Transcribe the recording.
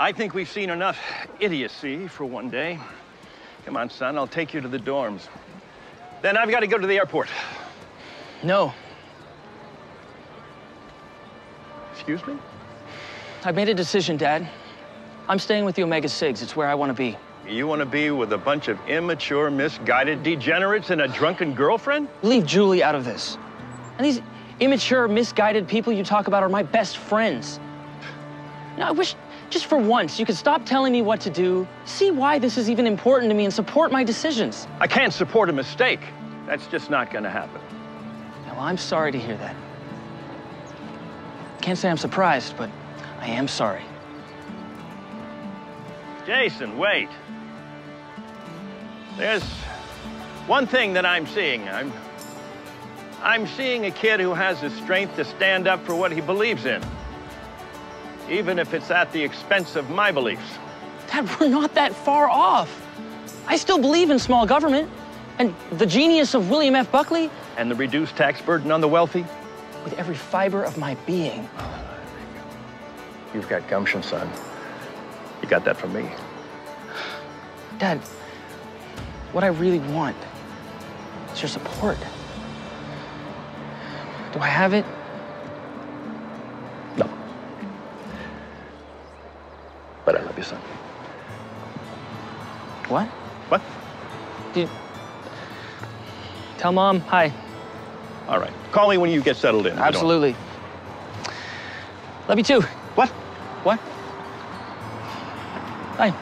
I think we've seen enough idiocy for one day. Come on, son, I'll take you to the dorms. Then I've got to go to the airport. No, Excuse me? I've made a decision, Dad. I'm staying with the Omega Sigs. It's where I want to be. You want to be with a bunch of immature, misguided degenerates and a drunken girlfriend? Leave Julie out of this. And these immature, misguided people you talk about are my best friends. You know, I wish just for once you could stop telling me what to do, see why this is even important to me, and support my decisions. I can't support a mistake. That's just not going to happen. Now, I'm sorry to hear that. Can't say I'm surprised, but I am sorry. Jason, wait. There's one thing that I'm seeing. I'm, I'm seeing a kid who has the strength to stand up for what he believes in, even if it's at the expense of my beliefs. Dad, we're not that far off. I still believe in small government and the genius of William F. Buckley And the reduced tax burden on the wealthy? with every fiber of my being. Oh, You've got gumption, son. You got that from me. Dad, what I really want is your support. Do I have it? But I love you, son. What? What? Did... Tell mom hi. All right. Call me when you get settled in. you Absolutely. Love you too. What? What? Bye.